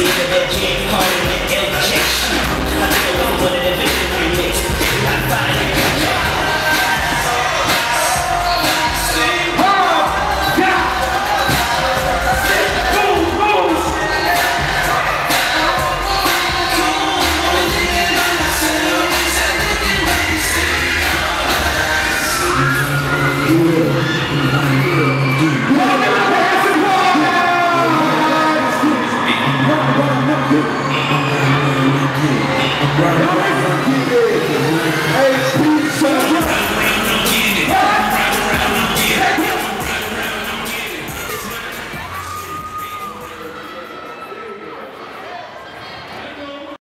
see the gym, holding the ill. I'm right. Hey,